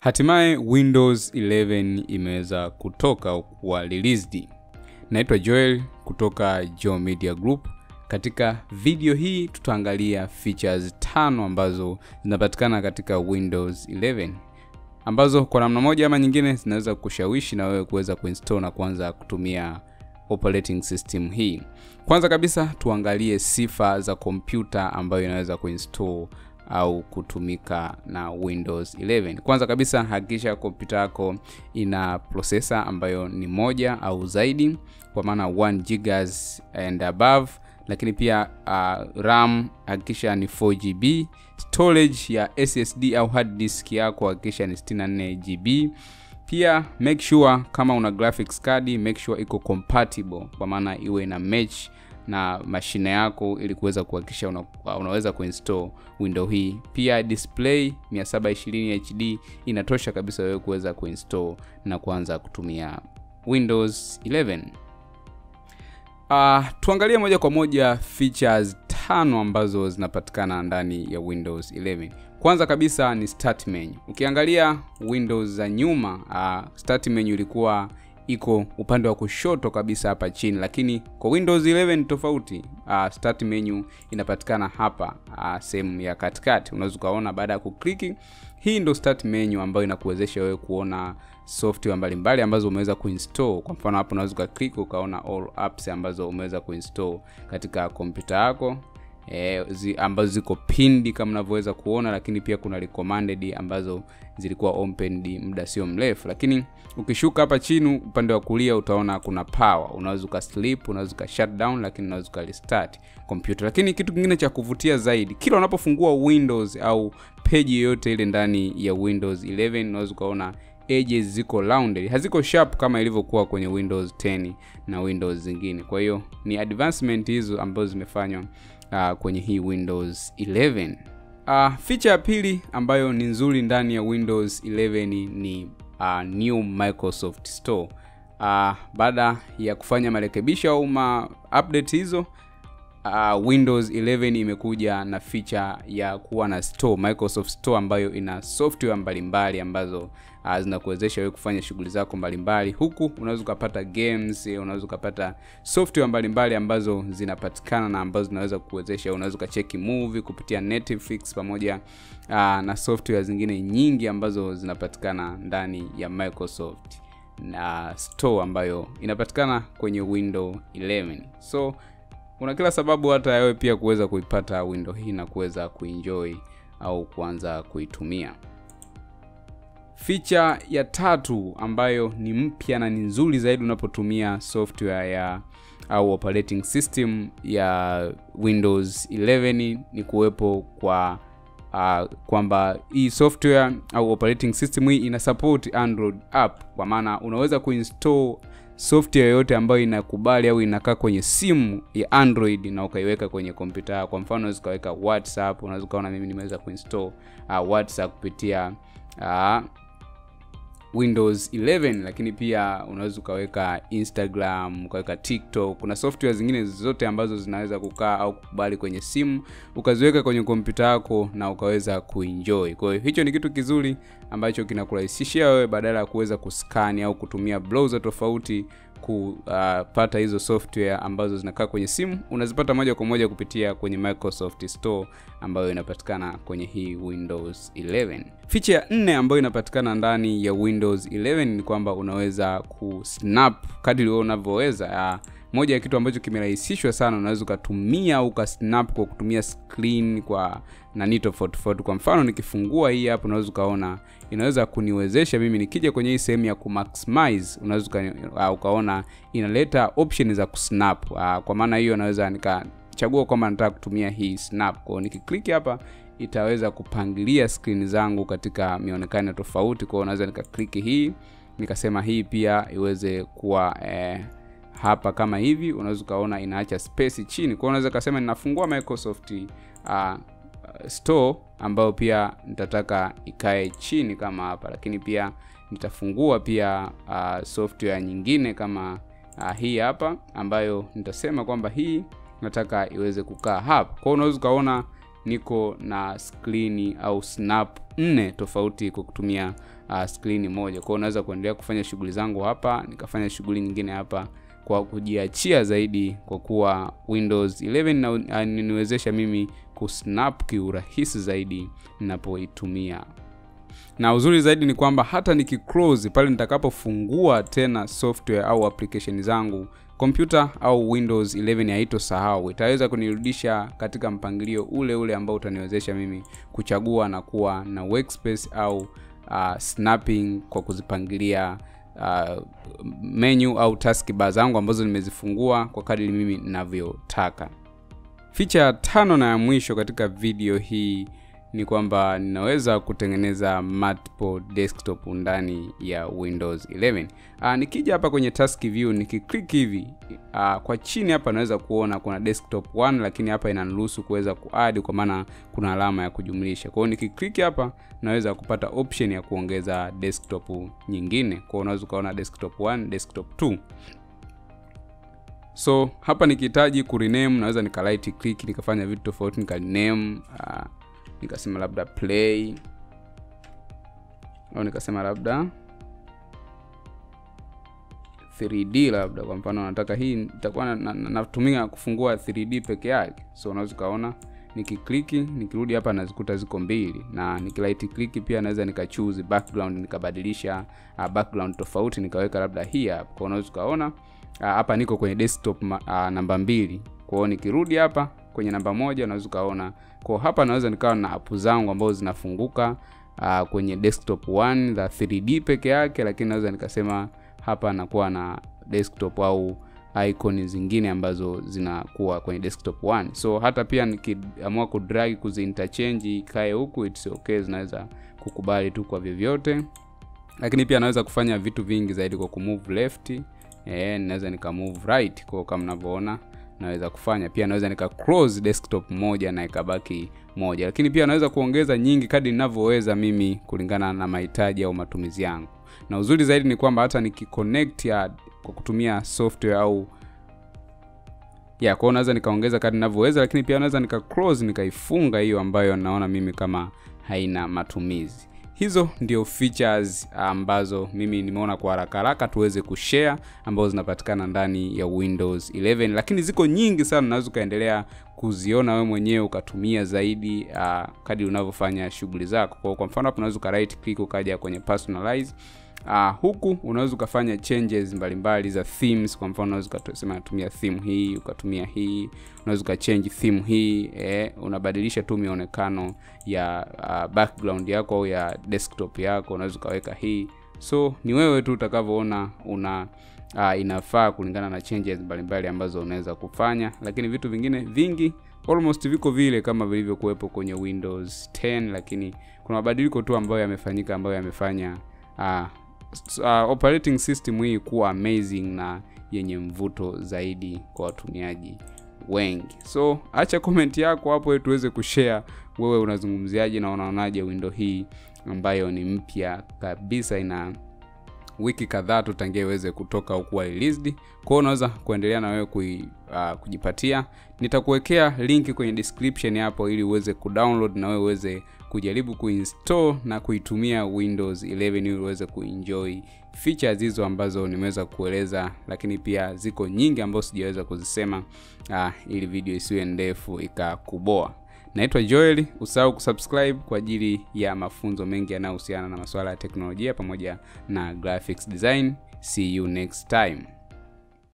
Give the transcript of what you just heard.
Hatimaye Windows 11 imeweza kutoka kuwa released. Naitwa Joel kutoka Joe Media Group. Katika video hii tutaangalia features tano ambazo zinapatikana katika Windows 11 ambazo kwa namna moja ama nyingine zinaweza kushawishi na wewe kuweza kuinstall na kuanza kutumia operating system hii. Kwanza kabisa tuangalie sifa za kompyuta ambayo inaweza kuinstall au kutumika na Windows 11. Kwanza kabisa hakikisha kompyuta yako ina processor ambayo ni moja au zaidi, kwa maana 1 gigas and above, lakini pia uh, RAM hakikisha ni 4GB, storage ya SSD au hard disk yako hakikisha ni 64 GB. Pia make sure kama una graphics card, make sure iko compatible, kwa maana iwe na match na mashine yako ili kuweza kuhakikisha una, unaweza kuinstall window hii. Pia display 720 HD inatosha kabisa wewe kuweza kuinstall na kuanza kutumia Windows 11. Uh, tuangalie moja kwa moja features tano ambazo zinapatikana ndani ya Windows 11. Kwanza kabisa ni start menu. Ukiangalia Windows za nyuma, uh, start menu ilikuwa iko upande wa kushoto kabisa hapa chini, lakini kwa Windows 11 tofauti. Uh, start menu inapatikana hapa uh, sehemu ya katikati. Unaweza ukaona baada ya kukliki, hii ndo start menu ambayo inakuwezesha wewe kuona software mbalimbali ambazo umeweza kuinstall. Kwa mfano hapo unaweza ukaklik ukaona all apps ambazo umeweza kuinstall katika kompyuta yako. E, zi, ambazo ziko pinned kama unavyoweza kuona, lakini pia kuna recommended ambazo zilikuwa opened muda sio mrefu. Lakini ukishuka hapa chini upande wa kulia utaona kuna power, unaweza uka sleep, unaweza uka shut down, lakini unaweza uka restart computer. Lakini kitu kingine cha kuvutia zaidi, kila unapofungua Windows au page yoyote ile ndani ya Windows 11 unaweza ukaona edges ziko rounded, haziko sharp kama ilivyokuwa kwenye Windows 10 na Windows zingine. Kwa hiyo ni advancement hizo ambazo zimefanywa uh, kwenye hii Windows 11. Uh, feature ya pili ambayo ni nzuri ndani ya Windows 11 ni uh, new Microsoft Store. Uh, baada ya kufanya marekebisho au update hizo uh, Windows 11 imekuja na feature ya kuwa na store, Microsoft Store ambayo ina software mbalimbali mbali ambazo uh, zinakuwezesha wewe kufanya shughuli zako mbalimbali. Huku unaweza ukapata games, unaweza ukapata software mbalimbali mbali ambazo zinapatikana na ambazo zinaweza kukuwezesha, unaweza ukacheki movie kupitia Netflix pamoja uh, na software zingine nyingi ambazo zinapatikana ndani ya Microsoft na Store ambayo inapatikana kwenye window 11. So una kila sababu hata yawe pia kuweza kuipata window hii na kuweza kuenjoy au kuanza kuitumia. ficha ya tatu ambayo ni mpya na ni nzuri zaidi unapotumia software ya au operating system ya Windows 11 ni kuwepo kwa uh, kwamba hii software au operating system hii ina support Android app, kwa maana unaweza kuinstall software yoyote ambayo inakubali au inakaa kwenye simu ya Android na ukaiweka kwenye kompyuta yako. Kwa mfano unaweza ukaweka WhatsApp, unaweza ukaona mimi nimeweza kuinstall uh, WhatsApp kupitia uh, Windows 11, lakini pia unaweza ukaweka Instagram, ukaweka TikTok. Kuna software zingine zote ambazo zinaweza kukaa au kukubali kwenye simu ukaziweka kwenye kompyuta yako na ukaweza kuenjoy. Kwa hiyo hicho ni kitu kizuri ambacho kinakurahisishia wewe badala ya kuweza kuskani au kutumia browser tofauti kupata uh, hizo software ambazo zinakaa kwenye simu, unazipata moja kwa moja kupitia kwenye Microsoft Store ambayo inapatikana kwenye hii Windows 11. ficha ya nne ambayo inapatikana ndani ya Windows 11 ni kwamba unaweza kusnap kadri unavyoweza. Moja ya kitu ambacho kimerahisishwa sana, unaweza ukatumia au ukasnap kwa kutumia screen kwa nani tofauti tofauti. Kwa mfano nikifungua hii hapo, unaweza ukaona inaweza kuniwezesha mimi nikija kwenye hii sehemu ya kumaximize, unaweza uh, ukaona inaleta option za kusnap. Uh, kwa maana hiyo naweza nikachagua kwamba nataka kutumia hii snap. Kwa hiyo nikiklik hapa itaweza kupangilia screen zangu katika mionekano tofauti. Kwa hiyo naweza nikaklik hii nikasema hii pia iweze kuwa eh, hapa kama hivi, unaweza ukaona inaacha space chini. Kwa unaweza kasema ninafungua Microsoft uh, Store ambayo pia nitataka ikae chini kama hapa, lakini pia nitafungua pia uh, software nyingine kama uh, hii hapa ambayo nitasema kwamba hii nataka iweze kukaa hapa. Kwa unaweza ukaona niko na skrini au snap nne tofauti kwa kutumia uh, skrini moja kwao unaweza kuendelea kufanya shughuli zangu hapa nikafanya shughuli nyingine hapa kwa kujiachia zaidi kwa kuwa windows 11 inaniwezesha mimi kusnap kiurahisi zaidi ninapoitumia. Na uzuri zaidi ni kwamba hata nikiclose pale nitakapofungua tena software au application zangu kompyuta au windows 11 haitosahau. Itaweza kunirudisha katika mpangilio ule ule ambao utaniwezesha mimi kuchagua na kuwa na workspace au uh, snapping kwa kuzipangilia uh, menu au taskbar zangu ambazo nimezifungua kwa kadri mimi ninavyotaka. Ficha ya tano na ya mwisho katika video hii ni kwamba ninaweza kutengeneza multiple desktop ndani ya Windows 11. Uh, nikija hapa kwenye task view nikiklik hivi uh, kwa chini hapa naweza kuona kuna desktop 1 lakini hapa inaniruhusu kuweza kuadd kwa maana kuna alama ya kujumlisha. Kwa hiyo nikiklik hapa naweza kupata option ya kuongeza desktop nyingine. Kwa hiyo unaweza ukaona desktop 1, desktop 2 so hapa nikihitaji kurename naweza nika right click nikafanya vitu tofauti nika rename uh, nikasema labda play. Au nikasema labda 3D labda kwa mfano nataka hii nitakuwa natumia na, na, kufungua 3D peke yake. So unaweza ukaona nikikliki nikirudi hapa nazikuta ziko mbili. Na nikilight click pia naweza nikachoose background nikabadilisha uh, background tofauti nikaweka labda hii hapa. Kwa unaweza ukaona hapa uh, niko kwenye desktop uh, namba mbili. Kwao nikirudi hapa kwenye namba moja unaweza ukaona. Kwa hapa naweza nikawa na app zangu ambazo zinafunguka uh, kwenye desktop 1 za 3D peke yake lakini naweza nikasema hapa nakuwa na desktop au icon zingine ambazo zinakuwa kwenye desktop 1 so hata pia nikiamua kudrag kuziinterchange ikae huku it's okay zinaweza kukubali tu kwa vyovyote. Lakini pia naweza kufanya vitu vingi zaidi kwa kumove left eh, naweza nika move right kwa kama mnavyoona naweza kufanya. Pia naweza nika close desktop moja na ikabaki moja. Lakini pia naweza kuongeza nyingi kadi ninavyoweza mimi kulingana na mahitaji au matumizi yangu. Na uzuri zaidi ni kwamba hata nikiconnect ya kwa kutumia software au ya kwao naweza nikaongeza kadi ninavyoweza lakini pia naweza nika close nikaifunga hiyo ambayo naona mimi kama haina matumizi hizo ndio features ambazo mimi nimeona kwa haraka haraka tuweze kushare ambazo zinapatikana ndani ya windows 11 lakini ziko nyingi sana unaweza ukaendelea kuziona wewe mwenyewe ukatumia zaidi uh, kadi unavyofanya shughuli zako. Kwa, kwa mfano hapo unaweza uka right click ukaja kwenye personalize Uh, huku unaweza ukafanya changes mbalimbali za themes. Kwa mfano unaweza ukasema natumia theme hii ukatumia hii. Unaweza ukachange theme hii eh, unabadilisha tu mionekano ya uh, background yako au ya desktop yako. Unaweza ukaweka hii. So ni wewe tu utakavyoona una uh, inafaa kulingana na changes mbalimbali ambazo unaweza kufanya. Lakini vitu vingine vingi almost viko vile kama vilivyokuwepo kwenye windows 10 lakini kuna mabadiliko tu ambayo yamefanyika ambayo yamefanya uh, uh, operating system hii kuwa amazing na yenye mvuto zaidi kwa watumiaji wengi. So acha comment yako hapo ili tuweze kushare wewe unazungumziaje na unaonaje window hii ambayo ni mpya kabisa ina wiki kadhaa tu tangia iweze kutoka au released. Kwao unaweza kuendelea na wewe kui, uh, kujipatia. Nitakuwekea linki kwenye description hapo ili uweze kudownload na wewe uweze kujaribu kuinstall na kuitumia windows 11 ili uweze kuenjoy features hizo ambazo nimeweza kueleza lakini pia ziko nyingi ambazo sijaweza kuzisema uh, ili video isiwe ndefu ikakuboa. Naitwa joel usahau kusubscribe kwa ajili ya mafunzo mengi yanayohusiana na masuala ya teknolojia pamoja na graphics design. See you next time